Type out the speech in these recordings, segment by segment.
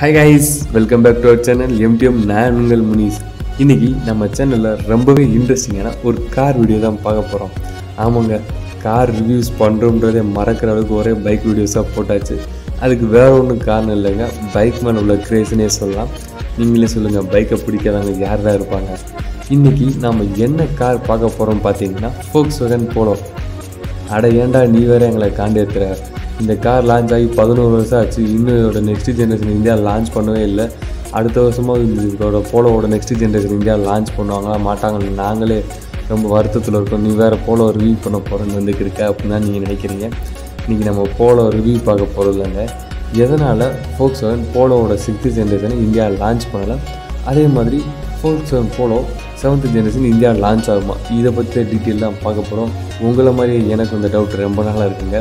Hi guys welcome back to our channel MTM நான் உங்கள் முனிஸ். இன்றைக்கி நம்ம சேனலில் ரொம்பவே இன்ட்ரெஸ்டிங்கான ஒரு கார் வீடியோ தான் பார்க்க போகிறோம் ஆமாங்க கார் ரிவ்யூஸ் பண்ணுறோன்றதே மறக்கிற அளவுக்கு ஒரே பைக் வீடியோஸாக போட்டாச்சு. அதுக்கு வேறு ஒன்றும் காரணம் இல்லைங்க பைக் மேலே உள்ள கிரேஸ்னே சொல்லலாம். நீங்களே சொல்லுங்கள் பைக்கை பிடிக்காதவங்க யார் தான் இருப்பாங்க? இன்றைக்கி நம்ம என்ன கார் பார்க்க போகிறோம் பார்த்தீங்கன்னா ஃபோக்ஸ் வேகன் போலோ அட ஏன்டா நீ வேறு எங்களை காண்டேத்துற இந்த கார் லான்ச் ஆகி பதினோரு வருஷம் ஆச்சு. இன்னும் இதோட நெக்ஸ்ட் ஜென்ரேஷன் இந்தியா லான்ச் பண்ணவே இல்லை. அடுத்த வருஷமாக இதோட போலோவோட நெக்ஸ்ட் ஜென்ரேஷன் இந்தியா லான்ச் பண்ணுவாங்களா மாட்டாங்க நாங்களே ரொம்ப வருத்தத்தில் இருக்கோம். நீ வேறு போலோ ரிவ்யூ பண்ண போகிறேன்னு வந்து அப்படின்னு தான் நீங்கள் நினைக்கிறீங்க. இன்றைக்கி நம்ம போலோ ரிவ்யூ பார்க்க போகிறது இல்லைங்க. எதனால் ஃபோக்ஸ் செவன் போலோவோட சிக்ஸ்த் ஜென்ரேஷனை இந்தியா லான்ச் பண்ணலை? அதே மாதிரி Volkswagen Polo seventh generation India launch ஆகுமா? இதை பற்றி தான் பார்க்க போகிறோம் உங்களை மாதிரி எனக்கு இந்த டவுட் ரொம்ப நாளாக இருக்குங்க.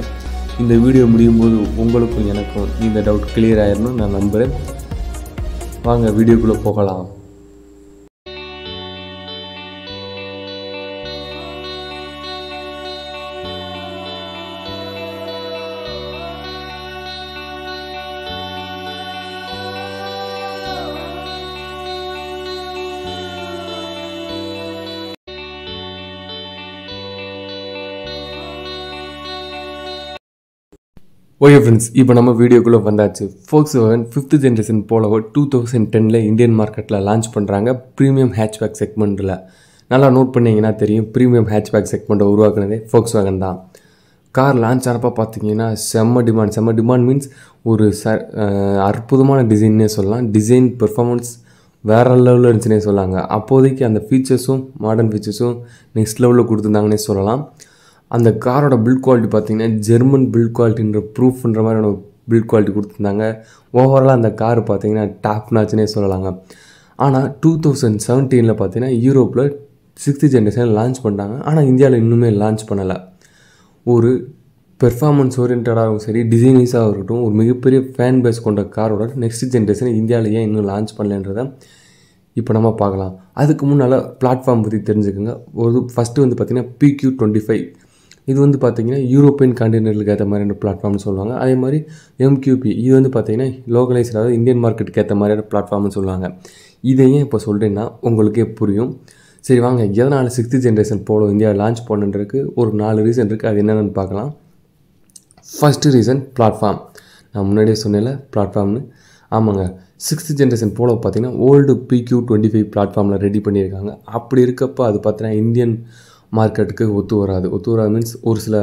இந்த வீடியோ முடியும் போது உங்களுக்கும் எனக்கும் இந்த டவுட் கிளியர் ஆயிடணும்னு நான் நம்புகிறேன் வாங்க வீடியோக்குள்ளே போகலாம். ஓகே ஃப்ரெண்ட்ஸ் இப்போ நம்ம வீடியோக்குள்ளே வந்தாச்சு. ஃபோக்ஸ் வேகன் ஃபிஃப்த் ஜென்ரேஷன் போலவோ டூ தௌசண்ட் டெனில் இந்தியன் மார்க்கெட்டில் லான்ச் பண்ணுறாங்க ப்ரீமியம் ஹேட்ச்பேக் செக்மெண்ட்டில் நல்லா நோட் பண்ணிங்கன்னா தெரியும் ப்ரீமியம் ஹேட்ச்பேக் செக்மெண்ட்டை உருவாக்குனதே ஃபோக்ஸ் வேகன் தான். கார் லான்ச் ஆனப்போ பார்த்தீங்கன்னா செம்ம டிமாண்ட் செம்ம டிமாண்ட் மீன்ஸ் ஒரு ச அற்புதமான டிசைன்னே சொல்லலாம். டிசைன் பெர்ஃபார்மன்ஸ் வேறு லெவலில் இருந்துச்சுன்னே சொல்லாங்க. அப்போதைக்கு அந்த ஃபீச்சர்ஸும் மாடர்ன் ஃபீச்சர்ஸும் நெக்ஸ்ட் லெவலில் கொடுத்துருந்தாங்கன்னே சொல்லலாம். அந்த காரோட பில்ட் குவாலிட்டி பார்த்தீங்கன்னா ஜெர்மன் பில்ட் குவாலிட்டின்ற ப்ரூஃப்ன்ற மாதிரியான பில்ட் குவாலிட்டி கொடுத்துருந்தாங்க. ஓவராலாக அந்த கார் பார்த்தீங்கன்னா டாப் நாச்சுனே சொல்லலாங்க. ஆனால் டூ தௌசண்ட் செவன்டீனில் பார்த்தீங்கன்னா யூரோப்பில் சிக்ஸ்த்து ஜென்ரேஷன் லான்ச் பண்ணிட்டாங்க. ஆனால் இந்தியாவில் இன்னுமே லான்ச் பண்ணலை. ஒரு பெர்ஃபார்மன்ஸ் ஓரியன்டாகவும் சரி டிசைனிஸாக இருக்கட்டும் ஒரு மிகப்பெரிய ஃபேன் பேஸ் கொண்ட காரோட நெக்ஸ்ட் ஜென்ரேஷன் இந்தியாவில் ஏன் இன்னும் லான்ச் பண்ணலன்றதை இப்போ நம்ம பார்க்கலாம். அதுக்கு முன்னால் பிளாட்ஃபார்ம் பற்றி தெரிஞ்சுக்கோங்க. ஒரு ஃபஸ்ட்டு வந்து பார்த்திங்கன்னா பிக்யூ டுவெண்ட்டி ஃபைவ் இது வந்து பார்த்திங்கன்னா யூரோப்பியன் கண்டெய்னர்களுக்கு ஏற்ற மாதிரியான பிளாட்ஃபார்ம்னு சொல்லுவாங்க. அதே மாதிரி எம்கியூபி இது வந்து பார்த்திங்கன்னா லோக்கலைஸ் அதாவது இந்தியன் மார்க்கெட்டுக்கு ஏற்ற மாதிரியான பிளாட்ஃபார்ம்னு சொல்லுவாங்க. இதை ஏன் இப்போ சொல்கிறேன்னா உங்களுக்கே புரியும். சரி வாங்க எதனால் sixth generation Polo India launch பண்ணுன்றதுக்கு ஒரு நாலு ரீசன் இருக்குது அது என்னென்னு பார்க்கலாம். ஃபஸ்ட்டு ரீசன் பிளாட்ஃபார்ம் நான் முன்னாடியே சொன்னேன்ல பிளாட்ஃபார்ம்னு ஆமாங்க. சிக்ஸ்த் ஜென்ரேஷன் போல பார்த்தீங்கன்னா ஓல்டு பிக்யூ டுவெண்ட்டி ஃபைவ் பிளாட்ஃபார்மில் ரெடி பண்ணியிருக்காங்க. அப்படி இருக்கப்போ அது பார்த்தீங்கன்னா இந்தியன் மார்க்கெட்டுக்கு ஒத்து வராது. ஒத்து வராது மீன்ஸ் ஒரு சில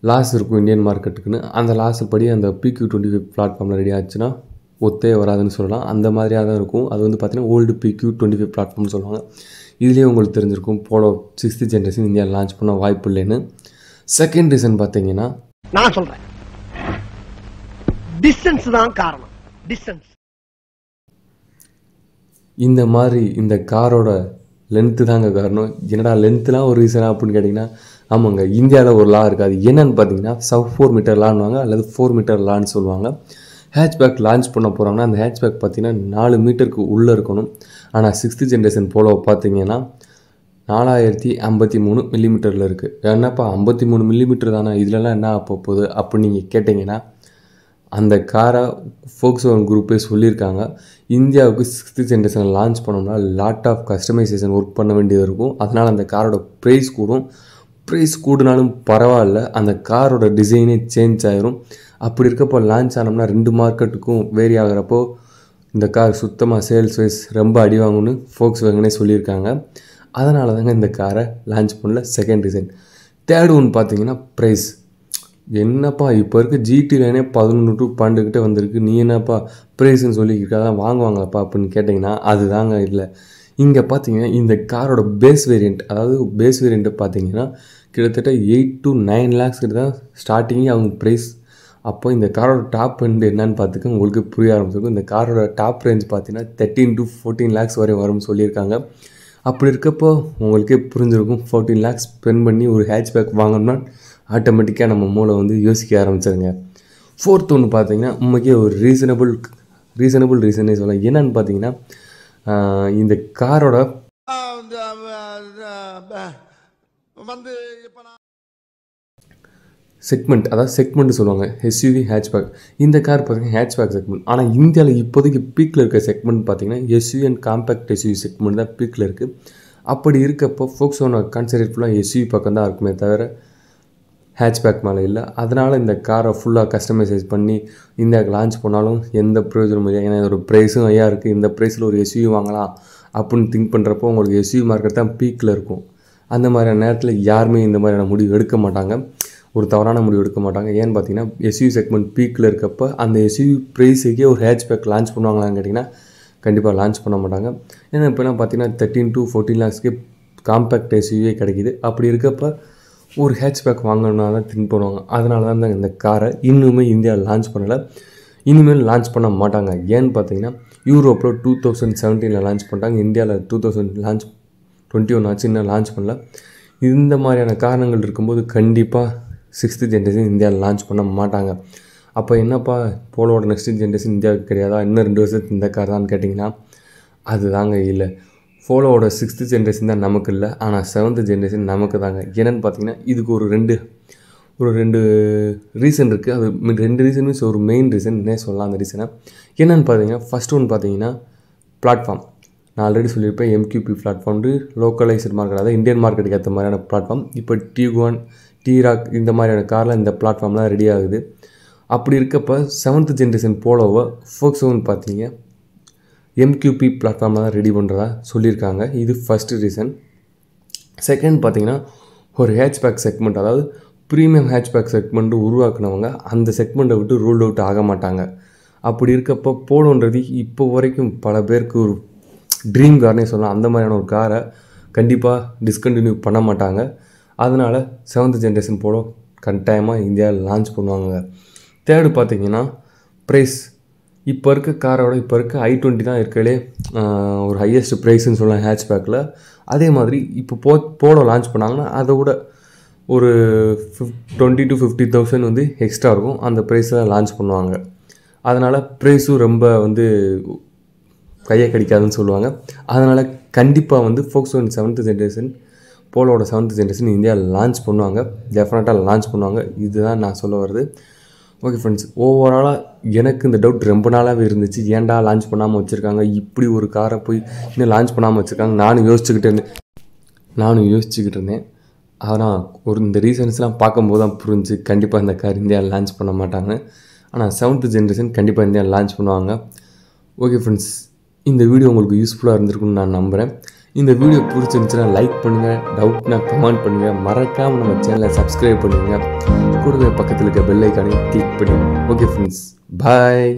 லாஸ் இருக்கும் இந்தியன் மார்க்கெட்டுக்குன்னு அந்த லாஸ் படி அந்த பிக்யூ டுவெண்ட்டி ஃபைவ் பிளாட்ஃபார்மில் ரெடி ஆச்சுன்னா ஒத்தே வராதுன்னு சொல்லலாம். அந்த மாதிரியாக தான் இருக்கும். அது வந்து பார்த்திங்கன்னா ஓல்டு பிக்யூ டுவெண்ட்டி ஃபைவ் பிளாட்ஃபார்ம்னு சொல்லுவாங்க. இதுலேயே உங்களுக்கு தெரிஞ்சிருக்கும். Polo sixth generation India launch பண்ண வாய்ப்பு இல்லைன்னு. செகண்ட் ரீசன் பார்த்தீங்கன்னா நான் சொல்றேன். டிஸ்டன்ஸ் தான் காரணம். டிஸ்டன்ஸ் இந்த மாதிரி இந்த காரோட லென்த்து தாங்க காரணம். என்னடா லென்த்துலாம் ஒரு ரீசனாக அப்படின்னு கேட்டிங்கன்னா ஆமாங்க இந்தியாவில் ஒரு லா இருக்குது. அது பார்த்தீங்கன்னா சவ் ஃபோர் மீட்டர் லான்வாங்க அல்லது ஃபோர் மீட்டர் லான்னு சொல்லுவாங்க. ஹேட்ச்பேக் லான்ச் பண்ண போகிறாங்கன்னா அந்த ஹேட்ச்பேக் பார்த்தீங்கன்னா நாலு மீட்டருக்கு உள்ளே இருக்கணும். ஆனால் சிக்ஸ்த்து ஜென்ரேஷன் போல பார்த்தீங்கன்னா நாலாயிரத்தி ஐம்பத்தி மூணு மில்லிமீட்டரில் இருக்குது என்னப்பா ஐம்பத்தி மூணு மில்லிமீட்டர் தானே இதுலலாம் என்ன அப்போ போகுது அப்படின்னு நீங்கள் கேட்டிங்கன்னா அந்த காரை ஃபோக்ஸோன் குரூப்பே சொல்லியிருக்காங்க. இந்தியாவுக்கு சிக்ஸ்த் ஜென்ரேஷன் லான்ச் பண்ணோம்னா லாட் ஆஃப் கஸ்டமைசேஷன் ஒர்க் பண்ண வேண்டியது இருக்கும். அதனால் அந்த காரோட ப்ரைஸ் கூடும். ப்ரைஸ் கூடினாலும் பரவாயில்ல. அந்த காரோட டிசைனே சேஞ்ச் ஆயிரும். அப்படி இருக்கப்போ லான்ச் ஆனோம்னா ரெண்டு மார்க்கெட்டுக்கும் வேரி ஆகிறப்போ இந்த கார் சுத்தமாக சேல்ஸ் வைஸ் ரொம்ப அடி வாங்கும்னு ஃபோக்ஸ் வேகனே சொல்லியிருக்காங்க. அதனால தாங்க இந்த காரை லான்ச் பண்ணல செகண்ட் ரீசன் தேர்ட் ஒன் பார்த்தீங்கன்னா ப்ரைஸ் என்னப்பா இப்போ இருக்க ஜிடி லைனே பதினொன்று டு பன்னெண்டுக்கிட்ட வந்திருக்கு. நீ என்னப்பா ப்ரைஸ்ன்னு சொல்லிக்கிட்டு அதான் வாங்குவாங்களாப்பா அப்படின்னு கேட்டிங்கன்னா அதுதாங்க இல்லை இங்கே பார்த்தீங்கன்னா இந்த காரோட பேஸ் வேரியண்ட் அதாவது பேஸ் வேரியண்ட்டு பார்த்தீங்கன்னா கிட்டத்தட்ட எயிட் டு நைன் லேக்ஸ் கிட்ட தான் ஸ்டார்டிங்கே அவங்க ப்ரைஸ் அப்போ இந்த காரோட டாப் ரெண்டு என்னன்னு பார்த்துக்க உங்களுக்கு புரிய ஆரம்பிச்சிருக்கும். இந்த காரோட டாப் ரேஞ்ச் பார்த்தீங்கன்னா தேர்ட்டீன் டு ஃபோர்டீன் லேக்ஸ் வரை வரும்னு சொல்லியிருக்காங்க. அப்படி இருக்கப்போ உங்களுக்கே புரிஞ்சிருக்கும். ஃபோர்டீன் லேக்ஸ் ஸ்பெண்ட் பண்ணி ஒரு ஹேட்ச்பேக் வாங்கணும்னா ஆட்டோமேட்டிக்காக நம்ம மூளை வந்து யோசிக்க ஆரம்பிச்சிருங்க. ஃபோர்த் ஒன்று பார்த்தீங்கன்னா உண்மைக்கே ஒரு ரீசனபிள் ரீசனபிள் ரீசனே சொல்லலாம். என்னன்னு பார்த்தீங்கன்னா இந்த காரோட வந்து செக்மெண்ட் அதாவது செக்மெண்ட் சொல்லுவாங்க. எஸ்யூவி ஹேட்ச்பேக் இந்த கார் பார்த்தீங்கன்னா ஹேட்ச்பேக் செக்மெண்ட் ஆனால் இந்தியாவில் இப்போதைக்கு பீக்கில் இருக்க செக்மெண்ட் பார்த்தீங்கன்னா SUV and compact SUV segment தான் பீக்கில் இருக்குது அப்படி இருக்கப்போ ஃபோக்ஸ் ஒன் கான்சன்ட்ரேட் ஃபுல்லாக எஸ்யூவி பக்கம் தான் இருக்குமே தவிர ஹேட்ச்பேக் மேலே இல்லை. அதனால் இந்த காரை ஃபுல்லாக கஸ்டமைசைஸ் பண்ணி இந்தியாவுக்கு லான்ச் பண்ணாலும் எந்த பிரயோஜனமும் இல்லை. ஏன்னா ஒரு ப்ரைஸும் ஐயா இருக்குது இந்த ப்ரைஸில் ஒரு எஸ்யூவி வாங்கலாம் அப்படின்னு திங்க் பண்ணுறப்போ உங்களுக்கு எஸ்யூவி மார்க்கெட் தான் பீக்கில் இருக்கும். அந்த மாதிரியான நேரத்தில் யாருமே இந்த மாதிரியான முடிவு எடுக்க மாட்டாங்க. ஒரு தவறான முடிவு எடுக்க மாட்டாங்க. ஏன்னு பார்த்தீங்கன்னா எஸ்யூ செக்மெண்ட் பீக்கில் இருக்கப்போ அந்த எஸ்யூ ப்ரைஸுக்கே ஒரு ஹேட்ச் பேக் லான்ச் பண்ணுவாங்களான்னு கேட்டிங்கன்னா கண்டிப்பாக லான்ச் பண்ண மாட்டாங்க. ஏன்னா இப்போலாம் பார்த்தீங்கன்னா தேர்ட்டின் டு ஃபோர்டீன் லேக்ஸ்க்கே காம்பேக்ட் எஸ்யூவே கிடைக்கிது. அப்படி இருக்கப்போ ஒரு ஹேட்ச் பேக் வாங்கணும்னா தான் திங்க் பண்ணுவாங்க. அதனால தான் இந்த காரை இன்னுமே இந்தியாவில் லான்ச் பண்ணலை. இனிமேல் லான்ச் பண்ண மாட்டாங்க. ஏன்னு பார்த்தீங்கன்னா யூரோப்பில் டூ தௌசண்ட் செவன்டீனில் லான்ச் பண்ணிட்டாங்க. இந்தியாவில் two thousand launch twenty one ஆச்சு இன்னும் லான்ச் பண்ணல. இந்த மாதிரியான காரணங்கள் இருக்கும்போது கண்டிப்பாக சிக்ஸ்த்து ஜென்ரேஷன் இந்தியாவில் லான்ச் பண்ண மாட்டாங்க. அப்போ என்னப்பா போலோட நெக்ஸ்ட் ஜென்ரேஷன் இந்தியாவுக்கு கிடையாதா? இன்னும் ரெண்டு வருஷத்துக்கு இந்த கார் தான் கேட்டிங்கன்னா அதுதாங்க இல்லை. போலோவோட சிக்ஸ்த்து ஜென்ரேஷன் தான் நமக்கு இல்லை. ஆனால் செவன்த்து ஜென்ரேஷன் நமக்கு தாங்க. என்னென்னு பார்த்தீங்கன்னா இதுக்கு ஒரு ரெண்டு ஒரு ரெண்டு ரீசன் இருக்குது அது ரெண்டு ரீசன் மீன்ஸ் ஒரு மெயின் ரீசன்னே சொல்லலாம் அந்த ரீசனை என்னென்னு பார்த்தீங்கன்னா ஃபஸ்ட் ஒன்று பார்த்தீங்கன்னா பிளாட்ஃபார்ம் நான் ஆல்ரெடி சொல்லியிருப்பேன் எம்கியூபி பிளாட்ஃபார்ம் லோக்கலைஸ்டு மார்க்கெட் அதாவது இந்தியன் மார்க்கெட்டுக்கு ஏற்ற மாதிரியான பிளாட்ஃபார்ம் இப்போ டியூகான் டீராக் இந்த மாதிரியான காரில் இந்த பிளாட்ஃபார்ம்லாம் ரெடி ஆகுது. அப்படி இருக்கப்போ செவன்த் ஜென்ரேஷன் போலோவை ஃபோக்ஸோன்னு பார்த்தீங்க எம்கியூபி பிளாட்ஃபார்ம்லாம் தான் ரெடி பண்ணுறதா சொல்லியிருக்காங்க. இது ஃபஸ்ட்டு ரீசன் செகண்ட் பார்த்தீங்கன்னா ஒரு ஹேட்ச்பேக் செக்மெண்ட் அதாவது ப்ரீமியம் ஹேட்ச்பேக் செக்மெண்ட் உருவாக்குனவங்க அந்த செக்மெண்ட்டை விட்டு ரூல் அவுட் ஆக மாட்டாங்க. அப்படி இருக்கப்போ போலோன்றது இப்போ வரைக்கும் பல பேருக்கு ஒரு ட்ரீம் கார்னே சொல்லலாம். அந்த மாதிரியான ஒரு காரை கண்டிப்பாக டிஸ்கண்டினியூ பண்ண மாட்டாங்க. அதனால் செவன்த் ஜென்ரேஷன் போட கட்டாயமாக இந்தியாவில் லான்ச் பண்ணுவாங்க. தேர்டு பார்த்தீங்கன்னா ப்ரைஸ் இப்போ இருக்க காரோட இப்போ இருக்க ஐ டுவெண்ட்டி தான் இருக்கலே ஒரு ஹையஸ்ட் ப்ரைஸ்ன்னு சொல்லலாம் ஹேட்ச்பேக்கில் அதே மாதிரி இப்போ போ போட லான்ச் பண்ணாங்கன்னா அதை விட ஒரு ஃபிஃப் டுவெண்ட்டி டு ஃபிஃப்டி தௌசண்ட் வந்து எக்ஸ்ட்ரா இருக்கும். அந்த ப்ரைஸில் லான்ச் பண்ணுவாங்க. அதனால் ப்ரைஸும் ரொம்ப வந்து கையை கடிக்காதுன்னு சொல்லுவாங்க. அதனால் கண்டிப்பாக வந்து ஃபோக்ஸ் ஒன் செவன்த் ஜென்ரேஷன் போலோட செவன்த் ஜென்ரேஷன் இந்தியாவில் லான்ச் பண்ணுவாங்க. டெஃபினட்டாக லான்ச் பண்ணுவாங்க. இதுதான் நான் சொல்ல வருது ஓகே ஃப்ரெண்ட்ஸ் ஓவராலாக எனக்கு இந்த டவுட் ரொம்ப நாளாகவே இருந்துச்சு. ஏன்டா லான்ச் பண்ணாமல் வச்சுருக்காங்க? இப்படி ஒரு காரை போய் இன்னும் லான்ச் பண்ணாமல் வச்சுருக்காங்க. நானும் யோசிச்சுக்கிட்டு இருந்தேன். நானும் யோசிச்சுக்கிட்டு இருந்தேன். ஆனால் ஒரு இந்த ரீசன்ஸ்லாம் பார்க்கும்போது தான் புரிஞ்சு கண்டிப்பாக இந்த கார் இந்தியாவில் லான்ச் பண்ண மாட்டாங்க. ஆனால் செவன்த் ஜென்ரேஷன் கண்டிப்பாக இந்தியாவில் லான்ச் பண்ணுவாங்க. ஓகே ஃப்ரெண்ட்ஸ் இந்த வீடியோ உங்களுக்கு யூஸ்ஃபுல்லாக இருந்திருக்குன்னு நான் நம்புகிறேன் இந்த வீடியோ பிடிச்சிருந்துச்சுன்னா லைக் பண்ணுங்கள் டவுட்னா கமெண்ட் பண்ணுங்கள் மறக்காமல் நம்ம சேனலை சப்ஸ்கிரைப் பண்ணுங்கள் கூடவே பக்கத்தில் இருக்க பெல் கிளிக் பண்ணுங்கள் ஓகே ஃப்ரெண்ட்ஸ் பாய்